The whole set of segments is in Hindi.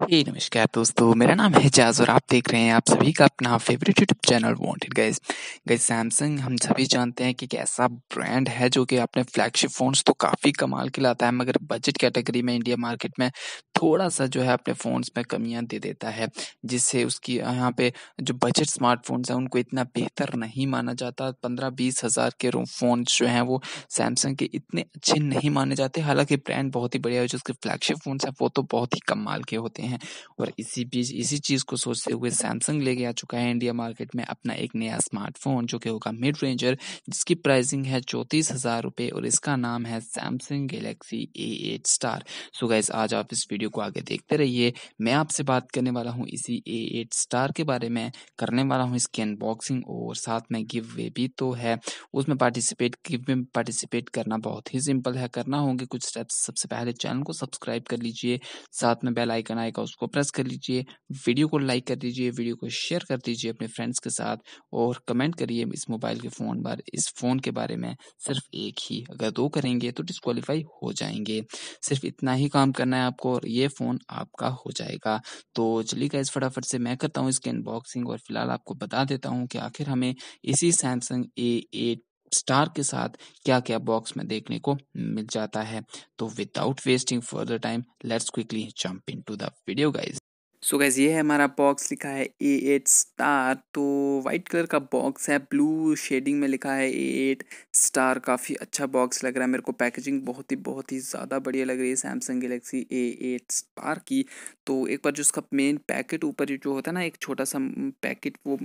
हे नमस्कार दोस्तों, मेरा नाम है जाज और आप देख रहे हैं आप सभी का अपना favourite YouTube channel wanted guys guys Samsung हम सभी जानते हैं कि ऐसा ब्रांड है जो कि अपने फ्लैगशिप फोन्स तो काफ़ी कमाल के लाता है, मगर बजट कैटेगरी में इंडिया मार्केट में थोड़ा सा जो है अपने फ़ोन्स में कमियाँ दे देता है, जिससे उसकी यहाँ पे जो बजट स्मार्टफोन्स हैं, उनको इतना बेहतर नहीं माना जाता। पंद्रह बीस हज़ार के फ़ोन जो हैं, वो सैमसंग के इतने अच्छे नहीं माने जाते। हालाँकि ब्रांड बहुत ही बढ़िया है, जो उसके फ्लैगशिप फ़ोन्स हैं, वो तो बहुत ही कम माल के होते हैं। और इसी बीच, इसी चीज़ को सोचते हुए सैमसंग लेके आ चुका है इंडिया मार्केट में अपना एक नया स्मार्टफ़ोन, जो कि होगा मिड रेंजर जिसकी प्राइसिंग है चौंतीस हज़ार रुपये और इसका नाम है Samsung Galaxy A eight star. So guys आज आप इस वीडियो को आगे देखते रहिए। मैं आपसे बात करने वाला हूँ इसी ए एट स्टार के बारे में। करने वाला हूँ इसकी अनबॉक्सिंग और साथ में गिव वे भी तो है। उसमें पार्टिसिपेट गिव में पार्टिसिपेट करना बहुत ही सिंपल है। करना होंगे कुछ स्टेप्स सबसे पहले चैनल को सब्सक्राइब कर लीजिए। साथ में बेल आइकन आएगा, उसको प्रेस कर लीजिए। वीडियो को लाइक कर दीजिए, वीडियो को शेयर कर दीजिए अपने फ्रेंड्स के साथ और कमेंट करिए इस मोबाइल के फ़ोन बार, इस फ़ोन के बारे में। सिर्फ़ एक ही, अगर दो करेंगे तो डिस्कालीफाई हो जाएँगे। सिर्फ़ इतना ही काम करना है आपको और ये फ़ोन आपका हो जाएगा। तो चलिए इस फटाफट से मैं करता हूँ इसके अनबॉक्सिंग और फ़िलहाल आपको बता देता हूँ कि आखिर हमें इसी सैमसंग ए एट स्टार के साथ क्या क्या बॉक्स में देखने को मिल जाता है। तो without wasting further time let's quickly jump into the video guys so guys ये है हमारा बॉक्स लिखा है ए एट स्टार तो वाइट कलर का बॉक्स है ब्लू शेडिंग में लिखा है ए एट स्टार काफ़ी अच्छा बॉक्स लग रहा है मेरे को। पैकेजिंग बहुत ही बहुत ही ज़्यादा बढ़िया लग रही है Samsung Galaxy A eight star की। तो एक बार जो उसका मेन पैकेट ऊपर जो होता है ना, एक छोटा सा पैकेट वो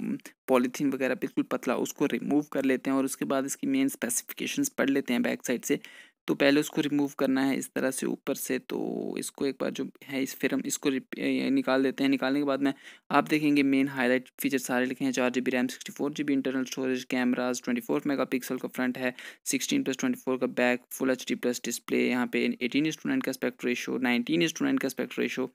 पॉलीथीन वगैरह, बिल्कुल पतला, उसको रिमूव कर लेते हैं और उसके बाद इसकी मेन स्पेसिफिकेशंस पढ़ लेते हैं बैक साइड से। तो पहले उसको रिमूव करना है इस तरह से ऊपर से तो इसको एक बार जो है इस, फिर हम इसको निकाल देते हैं। निकालने के बाद में आप देखेंगे मेन हाईलाइट फीचर सारे लिखे हैं, चार G B RAM sixty four G B internal storage cameras twenty four megapixel का फ्रंट है सिक्सटीन प्लस ट्वेंटी फोर का back full H D plus display यहाँ पे एटीन स्टूडेंट का स्पेक्ट रेशो नाइनटीन स्टूडेंट का स्पेक्ट रेशो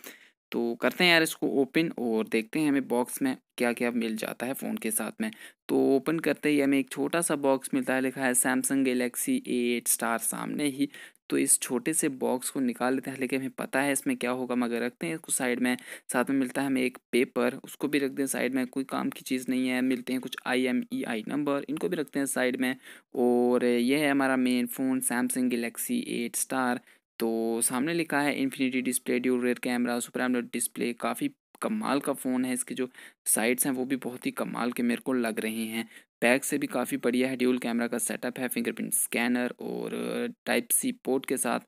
तो करते हैं यार इसको ओपन और देखते हैं हमें बॉक्स में क्या क्या मिल जाता है फ़ोन के साथ में। तो ओपन करते ही हमें एक छोटा सा बॉक्स मिलता है, लिखा है सैमसंग गैलेक्सी एट स्टार सामने ही। तो इस छोटे से बॉक्स को निकाल लेते हैं, लेकिन हमें पता है इसमें क्या होगा, मगर रखते हैं इसको साइड में, साथ में मिलता है हमें एक पेपर उसको भी रख दें साइड में, कोई काम की चीज़ नहीं है, मिलते हैं कुछ I M E I number इनको भी रखते हैं साइड में। और यह है हमारा main phone Samsung Galaxy eight star तो सामने लिखा है, infinity display dual rear camera, super AMOLED display, काफ़ी कमाल का फ़ोन है। इसके जो साइड्स हैं, वो भी बहुत ही कमाल के मेरे को लग रहे हैं। बैक से भी काफ़ी बढ़िया है, ड्यूल कैमरा का सेटअप है, फिंगरप्रिंट स्कैनर और टाइप सी पोर्ट के साथ।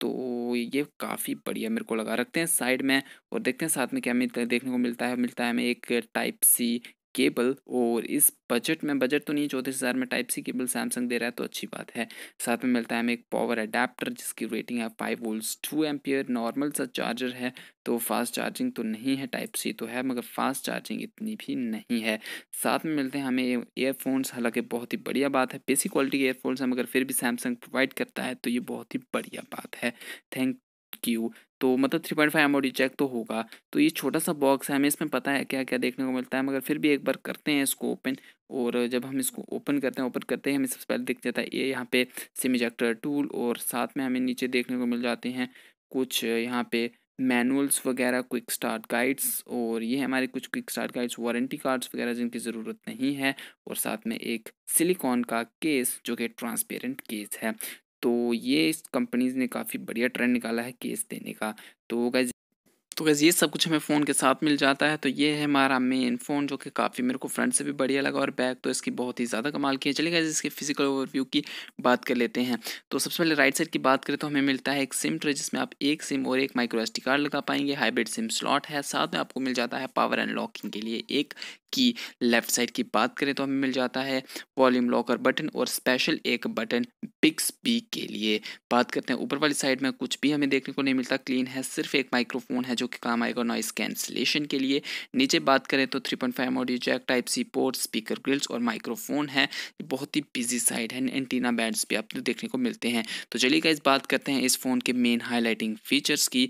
तो ये काफ़ी बढ़िया मेरे को लगा। रखते हैं साइड में और देखते हैं साथ में क्या मिलता है, देखने को मिलता है मिलता है हमें एक टाइप सी केबल और इस बजट में, बजट तो नहीं, चौंतीस हज़ार में टाइप सी केबल सैमसंग दे रहा है तो अच्छी बात है। साथ में मिलता है हमें एक पावर अडेप्टर जिसकी रेटिंग है five volts, two ampere, normal सा चार्जर है तो फास्ट चार्जिंग तो नहीं है, टाइप सी तो है, मगर फास्ट चार्जिंग इतनी भी नहीं है। साथ में मिलते हैं हमें एयरफोन्स, हालाँकि बहुत ही बढ़िया बात है, बेसिक क्वालिटी के एयरफोन्स हैं, मगर फिर भी सैमसंग प्रोवाइड करता है तो ये बहुत ही बढ़िया बात है। थैंक यू तो मतलब three point five M check तो होगा। तो ये छोटा सा बॉक्स है, हमें इसमें पता है क्या क्या देखने को मिलता है, मगर फिर भी एक बार करते हैं इसको ओपन और जब हम इसको ओपन करते हैं ओपन करते हैं हमें सबसे पहले दिख जाता है, ये यहाँ पे सिम इजेक्टर टूल और साथ में हमें नीचे देखने को मिल जाते हैं कुछ यहाँ पे मैनुअल्स वगैरह क्विक स्टार्ट गाइड्स और ये हमारे कुछ quick start guides warranty cards वगैरह जिनकी ज़रूरत नहीं है और साथ में एक सिलिकॉन का केस जो कि ट्रांसपेरेंट केस है। तो ये इस कंपनीज़ ने काफ़ी बढ़िया ट्रेंड निकाला है केस देने का। तो गैस तो गैस ये सब कुछ हमें फ़ोन के साथ मिल जाता है तो ये है हमारा मेन फ़ोन जो कि काफ़ी मेरे को फ्रंट से भी बढ़िया लगा और बैक तो इसकी बहुत ही ज़्यादा कमाल की है। चलिए गैस इसके फ़िज़िकल ओवरव्यू की बात कर लेते हैं। तो सबसे पहले राइट साइड की बात करें तो हमें मिलता है एक सिम ट्रे जिसमें आप एक सिम और एक माइक्रो एस कार्ड लगा पाएँगे। हाइब्रिड सिम स्लॉट है, साथ में आपको मिल जाता है पावर एंड लॉकिंग के लिए एक की लेफ़्ट साइड की बात करें तो हमें मिल जाता है वॉल्यूम लॉकर बटन और स्पेशल एक बटन पिक्स बी के लिए। बात करते हैं ऊपर वाली साइड में, कुछ भी हमें देखने को नहीं मिलता क्लीन है, सिर्फ़ एक माइक्रोफोन है, जो काम आएगा नॉइस कैंसिलेशन के लिए। नीचे बात करें तो three point five audio jack type C port speaker grilles और माइक्रोफोन है। बहुत ही बिज़ी साइड है एंटीना बैंड्स भी आपको देखने को मिलते हैं। तो चलिए इस बात करते हैं इस फ़ोन के मेन हाईलाइटिंग फीचर्स की।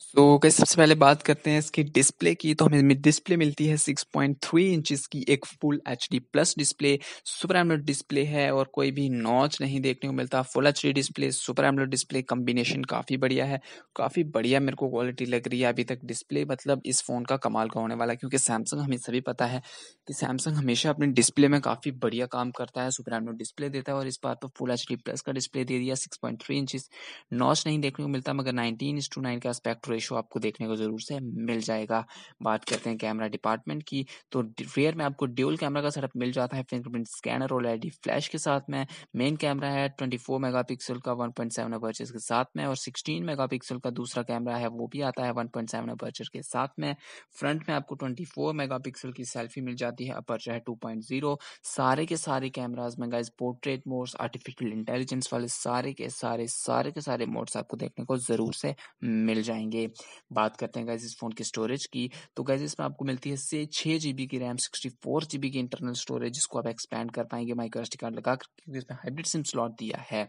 तो कैसे सबसे पहले बात करते हैं इसकी डिस्प्ले की। तो हमें डिस्प्ले मिलती है 6.3 इंचेस की एक full H D plus display, super AMOLED display है और कोई भी नॉच नहीं देखने को मिलता। Full H D display, super AMOLED display, combination काफ़ी बढ़िया है। काफ़ी बढ़िया मेरे को क्वालिटी लग रही है अभी तक डिस्प्ले। मतलब इस फ़ोन का कमाल का होने वाला है क्योंकि सैमसंग हमें सभी पता है कि सैमसंग हमेशा अपने डिस्प्ले में काफ़ी बढ़िया काम करता है, सुपर एमलेट डिस्प्ले देता है और इस बार तो फुल एच डी प्लस का डिस्प्ले दे दिया, सिक्स पॉइंट थ्री नॉच नहीं देखने को मिलता मगर नाइनटीन टू नाइन का स्पेक्ट रेशो आपको देखने को ज़रूर से मिल जाएगा। बात करते हैं कैमरा डिपार्टमेंट की तो रियर में आपको ड्यूल कैमरा का सेटअप मिल जाता है फिंगरप्रिंट स्कैनर और एलईडी फ्लैश के साथ में। मेन कैमरा है ट्वेंटी फोर मेगा पिक्सल का वन पॉइंट सेवन अपर्चर के साथ में, और सिक्सटीन मेगा पिक्सल का दूसरा कैमरा है, वो भी आता है 1.7 पॉइंट सेवन अपर्चर के साथ में। फ्रंट में आपको ट्वेंटी फोर मेगा पिक्सल की सेल्फी मिल जाती है अपर्चर है 2.0 सारे के सारे कैमराज में guys portrait modes artificial intelligence वाले सारे के सारे सारे के सारे मोड्स आपको देखने को ज़रूर से मिल जाएँगे। बात करते हैं गाइज़ इस फ़ोन की स्टोरेज की। तो गाइज़ इसमें आपको मिलती है से छः जी की रैम सिक्सटी फोर जी की इंटरनल स्टोरेज जिसको आप एक्सपैंड कर पाएँगे माइक्रो एस कार्ड लगा क्योंकि इसमें हाइब्रिड सिम स्लॉट दिया है।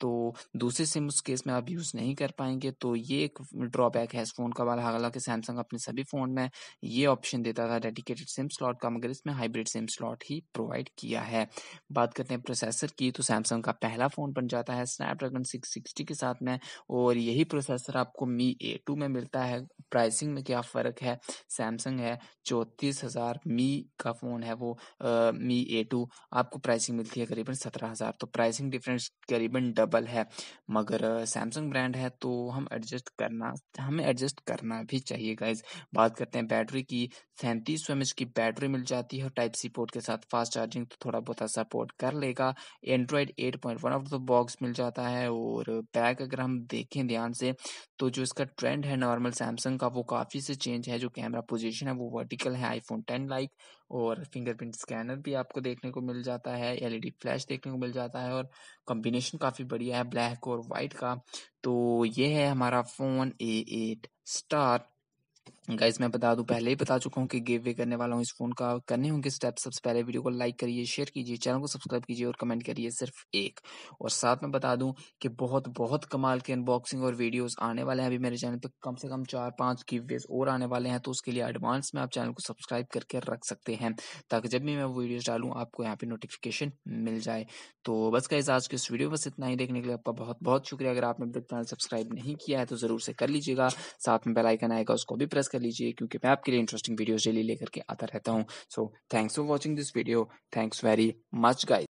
तो दूसरे सिम उस केस में आप यूज़ नहीं कर पाएँगे। तो ये एक ड्रॉबैक है इस फ़ोन का वाला। हालाँकि सैमसंग अपने सभी फ़ोन में ये ऑप्शन देता था डेडिकेटेड सिम स्लॉट का, मगर इसमें हाइब्रिड सिम स्लॉट ही प्रोवाइड किया है। बात करते हैं प्रोसेसर की। तो सैमसंग का पहला फ़ोन बन जाता है स्नैपड्रैगन सिक्स सिक्सटी के साथ में, और यही प्रोसेसर आपको मी ए टू में मिलता है। प्राइसिंग में क्या फ़र्क है? सैमसंग है चौंतीस हज़ार मी का फ़ोन है वो आ, मी ए टू। आपको प्राइसिंग मिलती है करीबन सत्रह हज़ार तो प्राइसिंग डिफरेंस करीबन डबल है। मगर सैमसंग ब्रांड है तो हम एडजस्ट करना हमें एडजस्ट करना भी चाहिए गाइज़ बात करते हैं बैटरी की सैंतीस सौ एम की बैटरी मिल जाती है टाइप सी पोर्ट के साथ फास्ट चार्जिंग तो थोड़ा बहुत सपोर्ट कर लेगा। Android eight point one of the box मिल जाता है और बैक अगर हम देखें ध्यान से तो जो इसका ट्रेंड है नॉर्मल सैमसंग का, वो काफ़ी से चेंज है, जो कैमरा पोजीशन है, वो वर्टिकल है आईफोन टेन लाइक और फिंगरप्रिंट स्कैनर भी आपको देखने को मिल जाता है एलईडी फ्लैश देखने को मिल जाता है और कॉम्बिनेशन काफ़ी बढ़िया है ब्लैक और वाइट का। तो ये है हमारा phone A eight star guys मैं बता दूँ, पहले ही बता चुका हूँ कि गिव वे करने वाला हूँ इस फ़ोन का। करने होंगे स्टेप सबसे पहले वीडियो को लाइक करिए शेयर कीजिए चैनल को सब्सक्राइब कीजिए और कमेंट करिए सिर्फ़ एक। और साथ में बता दूँ कि बहुत बहुत कमाल के अनबॉक्सिंग और वीडियोस आने वाले हैं। अभी मेरे चैनल पे कम से कम चार, पाँच गिव वेज और आने वाले हैं तो उसके लिए एडवांस में आप चैनल को सब्सक्राइब करके रख सकते हैं, ताकि जब भी मैं वो वीडियोज़ डालूँ, आपको यहाँ पे नोटिफिकेशन मिल जाए। तो बस गाइज़ आज के इस वीडियो बस इतना ही। देखने के लिए आपका बहुत बहुत शुक्रिया। अगर आपने चैनल सब्सक्राइब नहीं किया है तो ज़रूर से कर लीजिएगा। साथ में बेलाइकन आएगा, उसको भी प्रेस कर लीजिए, क्योंकि मैं आपके लिए इंटरेस्टिंग वीडियोस डेली लेकर के आता रहता हूँ। So thanks for watching this video thanks very much guys